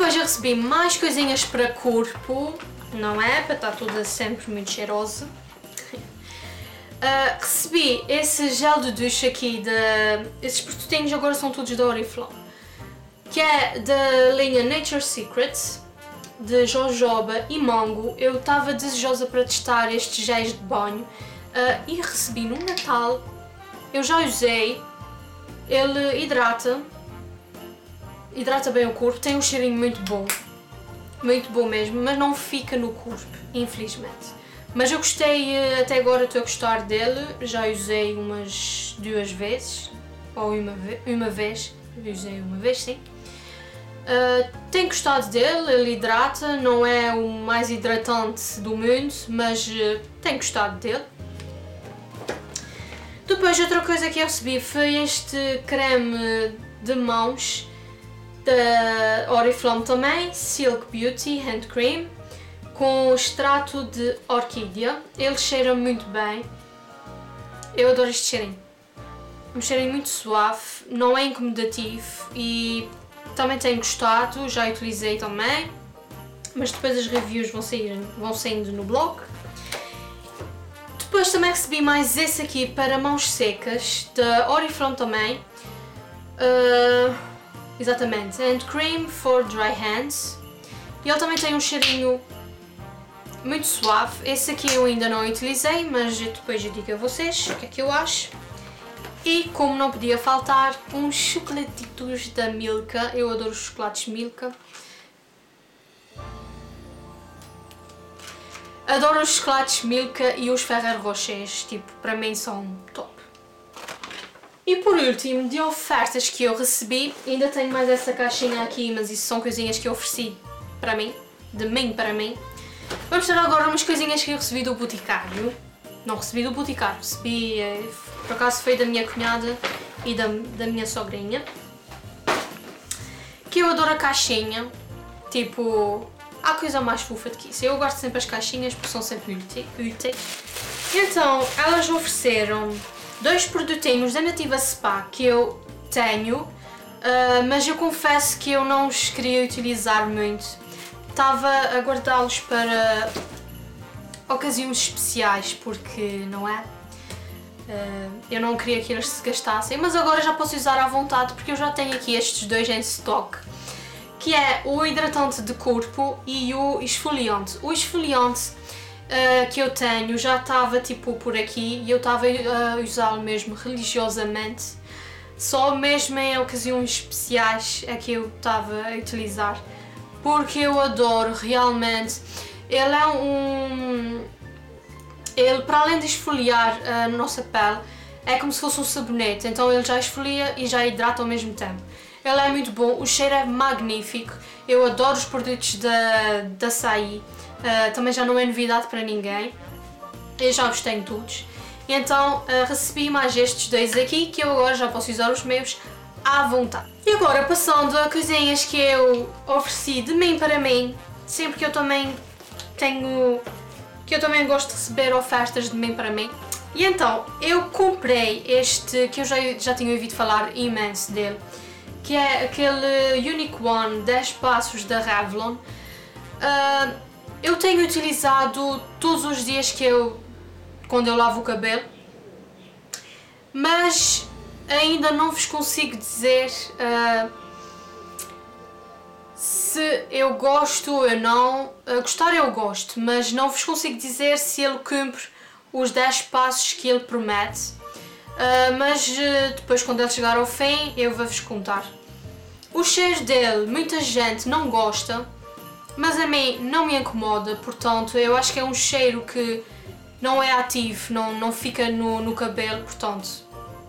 Depois eu recebi mais coisinhas para corpo, não é? Para estar toda sempre muito cheirosa. Uh, recebi esse gel de duche aqui, de, esses produtinhos agora são todos da Oriflame, que é da linha Nature Secrets, de jojoba e mango. Eu estava desejosa para testar estes géis de banho uh, e recebi no Natal. Eu já usei, ele hidrata, hidrata bem o corpo, tem um cheirinho muito bom, muito bom mesmo, mas não fica no corpo, infelizmente. Mas eu gostei, eh, até agora estou a gostar dele, já usei umas duas vezes, ou uma, uma vez, usei uma vez sim. Uh, tenho gostado dele, ele hidrata, não é o mais hidratante do mundo, mas uh, tenho gostado dele. Depois outra coisa que eu recebi foi este creme de mãos da Oriflame também, Silk Beauty Hand Cream com extrato de orquídea. Ele cheira muito bem. Eu adoro este cheirinho. Um cheirinho muito suave, não é incomodativo e também tenho gostado, já utilizei também. Mas depois as reviews vão, sair, vão saindo no blog. Depois também recebi mais esse aqui para mãos secas, da Oriflame também. Uh, exatamente, Hand Cream for Dry Hands. E ele também tem um cheirinho muito suave. Esse aqui eu ainda não utilizei, mas depois eu digo a vocês o que é que eu acho. E como não podia faltar, uns chocolatitos da Milka. Eu adoro os chocolates Milka. Adoro os chocolates Milka e os Ferrero Rochers, tipo, para mim são top. E por último, de ofertas que eu recebi, ainda tenho mais essa caixinha aqui, mas isso são coisinhas que eu ofereci para mim, de mim para mim. Vamos ter agora umas coisinhas que eu recebi do Boticário. Não recebi do Boticário, recebi, eh, por acaso foi da minha cunhada e da, da minha sogrinha. Que eu adoro a caixinha, tipo, há coisa mais fofa do que isso. Eu gosto sempre das caixinhas porque são sempre úteis. Então, elas ofereceram dois produtinhos da Nativa Spa que eu tenho, uh, mas eu confesso que eu não os queria utilizar muito estava a guardá-los para ocasiões especiais, porque não é? Uh, eu não queria que eles se gastassem, mas agora já posso usar à vontade porque eu já tenho aqui estes dois em stock que é o hidratante de corpo e o esfoliante. O esfoliante uh, que eu tenho já estava tipo por aqui e eu estava a usá-lo mesmo religiosamente, só mesmo em ocasiões especiais é que eu estava a utilizar porque eu adoro realmente. Ele é um. Ele, para além de esfoliar a nossa pele, é como se fosse um sabonete, então ele já esfolia e já hidrata ao mesmo tempo. Ele é muito bom, o cheiro é magnífico, eu adoro os produtos da, da açaí, uh, também já não é novidade para ninguém, eu já os tenho todos. Então uh, recebi mais estes dois aqui, que eu agora já posso usar os meus à vontade. E agora passando a coisinhas que eu ofereci de mim para mim, sempre que eu também tenho, que eu também gosto de receber ofertas de mim para mim. E então, eu comprei este, que eu já, já tinha ouvido falar imenso dele, que é aquele Unique One 10 passos da Revlon. Uh, eu tenho utilizado todos os dias que eu, quando eu lavo o cabelo, mas ainda não vos consigo dizer uh, se eu gosto ou não. Uh, gostar eu gosto, mas não vos consigo dizer se ele cumpre os 10 passos que ele promete. Uh, mas depois, quando ele chegar ao fim, eu vou-vos contar. O cheiro dele, muita gente não gosta, mas a mim não me incomoda, portanto, eu acho que é um cheiro que não é ativo, não, não fica no, no cabelo, portanto,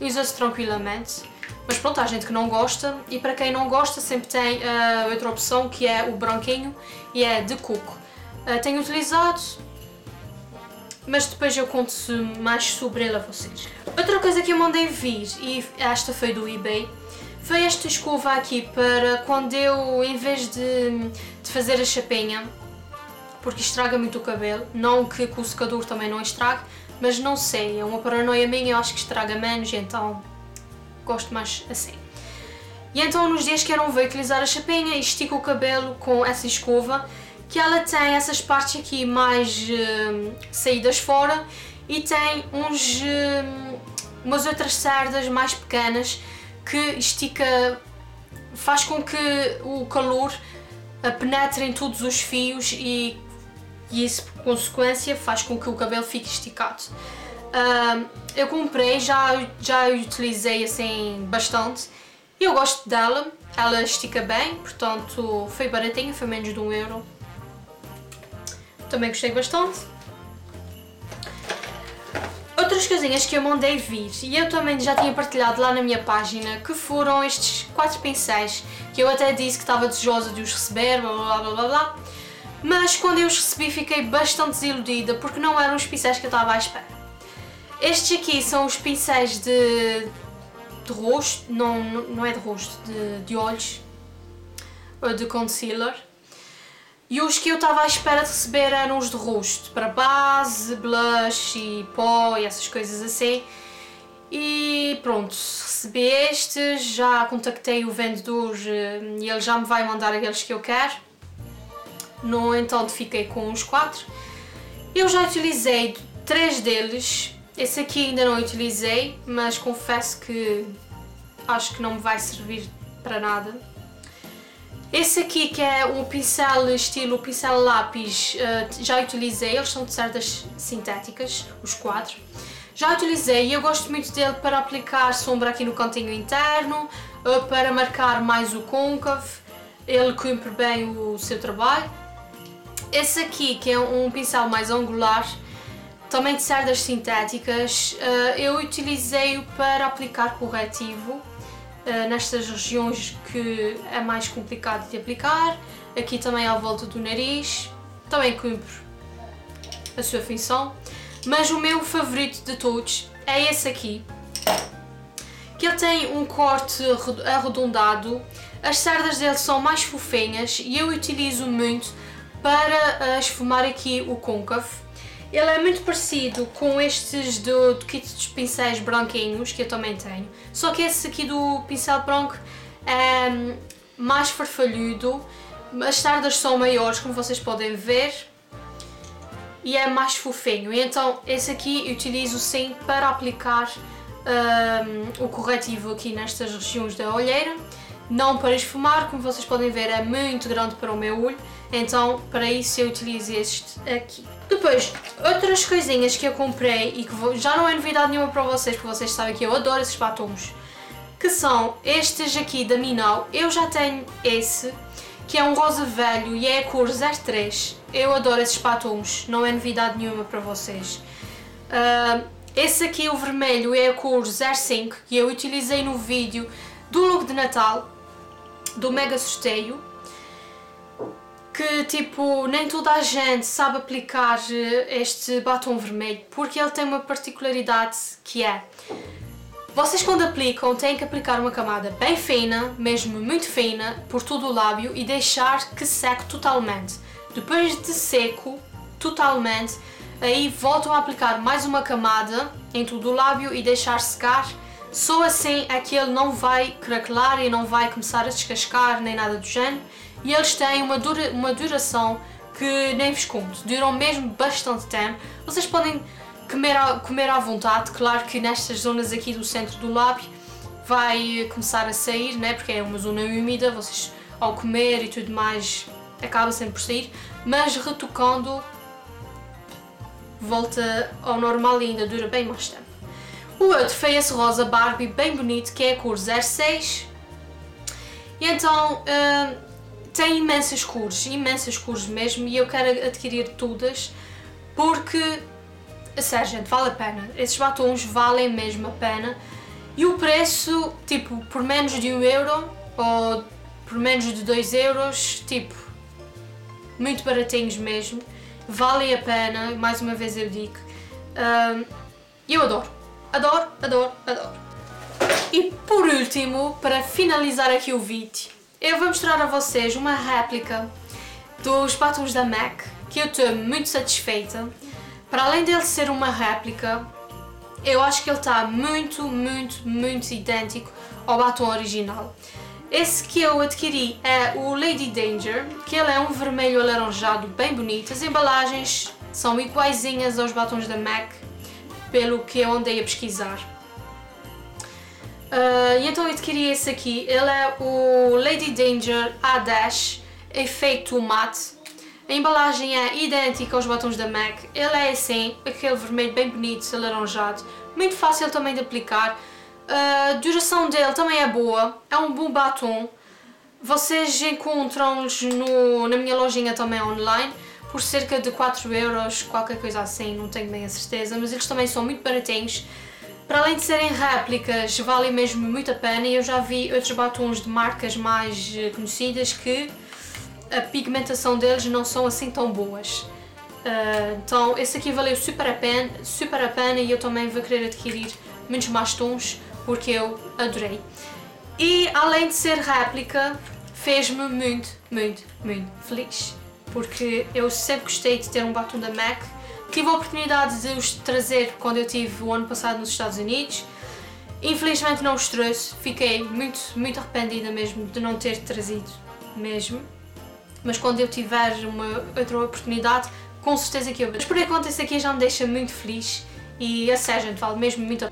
usa-se tranquilamente. Mas pronto, há gente que não gosta e para quem não gosta sempre tem uh, outra opção que é o branquinho e é de coco. Uh, tenho utilizado, mas depois eu conto mais sobre ele a vocês. Outra coisa que eu mandei vir, e esta foi do eBay, foi esta escova aqui para quando eu, em vez de, de fazer a chapinha, porque estraga muito o cabelo, não que com o secador também não estrague, mas não sei, é uma paranoia minha, eu acho que estraga menos, então gosto mais assim. E então nos dias que eu não vou utilizar a chapinha, estico o cabelo com essa escova, que ela tem essas partes aqui mais uh, saídas fora e tem uns, uh, umas outras cerdas mais pequenas que estica, faz com que o calor penetre em todos os fios e, e isso por consequência faz com que o cabelo fique esticado. Uh, eu comprei, já, já utilizei assim bastante e eu gosto dela, ela estica bem, portanto foi baratinha, foi menos de um euro. Também gostei bastante. Outras coisinhas que eu mandei vir e eu também já tinha partilhado lá na minha página que foram estes quatro pincéis que eu até disse que estava desejosa de os receber, blá blá blá blá blá. Mas quando eu os recebi fiquei bastante desiludida porque não eram os pincéis que eu estava à espera. Estes aqui são os pincéis de de rosto, não, não é de rosto, de, de olhos, de concealer. E os que eu estava à espera de receber eram os de rosto, para base, blush e pó e essas coisas assim. E pronto, recebi estes, já contactei o vendedor eh, e ele já me vai mandar aqueles que eu quero. No entanto fiquei com os quatro. Eu já utilizei três deles esse aqui ainda não utilizei, mas confesso que acho que não me vai servir para nada. Esse aqui que é um pincel estilo pincel lápis, eh, já utilizei, eles são de cerdas sintéticas, os quatro. Já utilizei e eu gosto muito dele para aplicar sombra aqui no cantinho interno, para marcar mais o côncavo, ele cumpre bem o seu trabalho. Esse aqui que é um pincel mais angular, também de cerdas sintéticas, eh, eu utilizei-o para aplicar corretivo eh, nestas regiões que é mais complicado de aplicar, aqui também à volta do nariz, também cumpre a sua função, mas o meu favorito de todos é esse aqui, que ele tem um corte arredondado, as cerdas dele são mais fofinhas e eu utilizo muito para uh, esfumar aqui o côncavo ele é muito parecido com estes do, do kit dos pincéis branquinhos, que eu também tenho. Só que esse aqui do pincel branco é hum, mais farfalhudo. As sardas são maiores, como vocês podem ver. E é mais fofinho. Então esse aqui eu utilizo sim para aplicar um, o corretivo aqui nestas regiões da olheira. Não para esfumar, como vocês podem ver é muito grande para o meu olho. Então para isso eu utilizo este aqui. Depois, outras coisinhas que eu comprei e que vou, já não é novidade nenhuma para vocês, porque vocês sabem que eu adoro esses batons, que são estes aqui da Minal. Eu já tenho esse, que é um rosa velho e é a cor 03. Eu adoro esses batons, não é novidade nenhuma para vocês. Uh, esse aqui, o vermelho, é a cor 05 e eu utilizei no vídeo do look de Natal, do Mega Sorteio que tipo nem toda a gente sabe aplicar eh, este batom vermelho porque ele tem uma particularidade que é vocês quando aplicam têm que aplicar uma camada bem fina, mesmo muito fina, por todo o lábio e deixar que seque totalmente. Depois de seco totalmente, aí voltam a aplicar mais uma camada em todo o lábio e deixar secar. Só assim é que ele não vai craquelar e não vai começar a descascar nem nada do género e eles têm uma, dura, uma duração que nem vos conto, duram mesmo bastante tempo. Vocês podem comer, comer à vontade, claro que nestas zonas aqui do centro do lábio vai começar a sair, né? porque é uma zona úmida, vocês ao comer e tudo mais acaba sempre por sair, mas retocando volta ao normal e ainda dura bem mais tempo. O outro foi esse rosa Barbie bem bonito que é a cor 06 e então uh, tem imensas cores, imensas cores mesmo, e eu quero adquirir todas porque, sério, gente, vale a pena. Esses batons valem mesmo a pena. E o preço, tipo, por menos de 1 um euro ou por menos de 2 euros, tipo, muito baratinhos mesmo. Valem a pena, mais uma vez eu digo. Um, eu adoro, adoro, adoro, adoro. E por último, para finalizar aqui o vídeo, eu vou mostrar a vocês uma réplica dos batons da MAC que eu estou muito satisfeita. Para além dele ser uma réplica, eu acho que ele está muito, muito, muito idêntico ao batom original. Esse que eu adquiri é o Lady Danger, que ele é um vermelho alaranjado bem bonito. As embalagens são iguaizinhas aos batons da MAC, pelo que eu andei a pesquisar. Uh, e então eu adquiri esse aqui, ele é o Lady Danger A10 efeito matte. A embalagem é idêntica aos batons da MAC, ele é assim, aquele vermelho bem bonito, alaranjado, muito fácil também de aplicar. A duração dele também é boa, é um bom batom. Vocês encontram-os na minha lojinha também online por cerca de 4 euros, qualquer coisa assim, não tenho bem a certeza, mas eles também são muito baratinhos. Para além de serem réplicas, valem mesmo muito a pena e eu já vi outros batons de marcas mais eh, conhecidas que a pigmentação deles não são assim tão boas. Uh, então esse aqui valeu super a, pena, super a pena e eu também vou querer adquirir muitos mais tons porque eu adorei. E além de ser réplica, fez-me muito, muito, muito feliz. Porque eu sempre gostei de ter um batom da MAC Tive a oportunidade de os trazer quando eu tive o ano passado nos Estados Unidos. Infelizmente não os trouxe, fiquei muito, muito arrependida mesmo de não ter trazido mesmo. Mas quando eu tiver uma outra oportunidade, com certeza que eu... Mas por enquanto esse aqui já me deixa muito feliz e a sério, vale mesmo muito a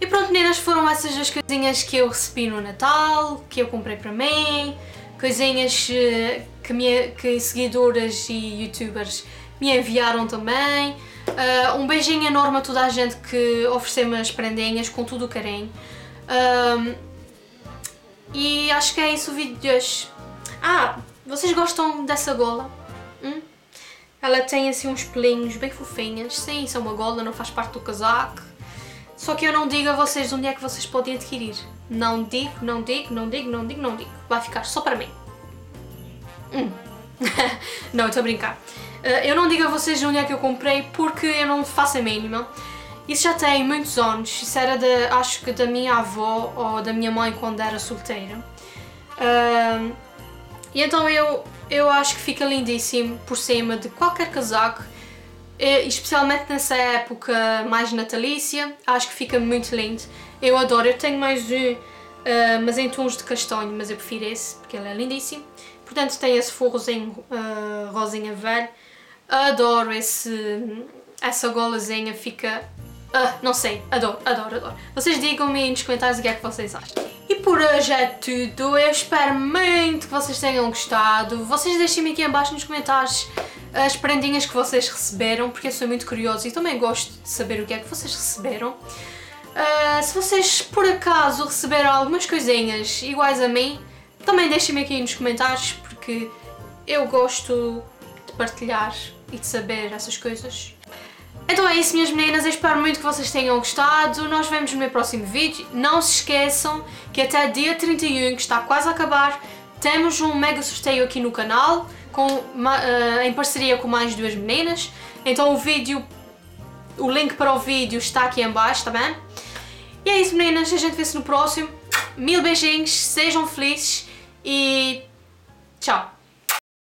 E pronto meninas, foram essas as coisinhas que eu recebi no Natal, que eu comprei para mim, coisinhas eh, que, minha, que seguidoras e youtubers me enviaram também. Uh, um beijinho enorme a toda a gente que ofereceu-me as prendinhas com tudo o carinho. Um, e acho que é isso o vídeo de hoje. Ah, vocês gostam dessa gola? Hum? Ela tem assim uns pelinhos bem fofinhas. Sim, isso é uma gola, não faz parte do casaco. Só que eu não digo a vocês onde é que vocês podem adquirir. Não digo, não digo, não digo, não digo, não digo. Vai ficar só para mim. Hum. não, estou a brincar. Uh, eu não digo a vocês onde é que eu comprei porque eu não faço a mínima. Isso já tem muitos anos. Isso era, de, acho que da minha avó ou da minha mãe quando era solteira. Uh, e então eu, eu acho que fica lindíssimo por cima de qualquer casaco. Especialmente nessa época mais natalícia. Acho que fica muito lindo. Eu adoro. Eu tenho mais um, uh, mas em tons de castanho, mas eu prefiro esse porque ele é lindíssimo. Portanto tem esse forrozinho uh, rosinha velho. Adoro esse, essa golazinha, fica... Uh, não sei, adoro, adoro, adoro. Vocês digam-me nos comentários o que é que vocês acham. E por hoje é tudo, eu espero muito que vocês tenham gostado. Vocês deixem-me aqui abaixo nos comentários as prendinhas que vocês receberam, porque eu sou muito curiosa e também gosto de saber o que é que vocês receberam. Uh, se vocês por acaso receberam algumas coisinhas iguais a mim, também deixem-me aqui nos comentários porque eu gosto de partilhar e de saber essas coisas. Então é isso minhas meninas, eu espero muito que vocês tenham gostado, nós vemos no meu próximo vídeo. Não se esqueçam que até dia 31, que está quase a acabar, temos um mega sorteio aqui no canal, com, uh, em parceria com mais duas meninas. Então o vídeo, o link para o vídeo está aqui em baixo, tá bem? E é isso meninas, a gente vê-se no próximo. Mil beijinhos, sejam felizes e tchau!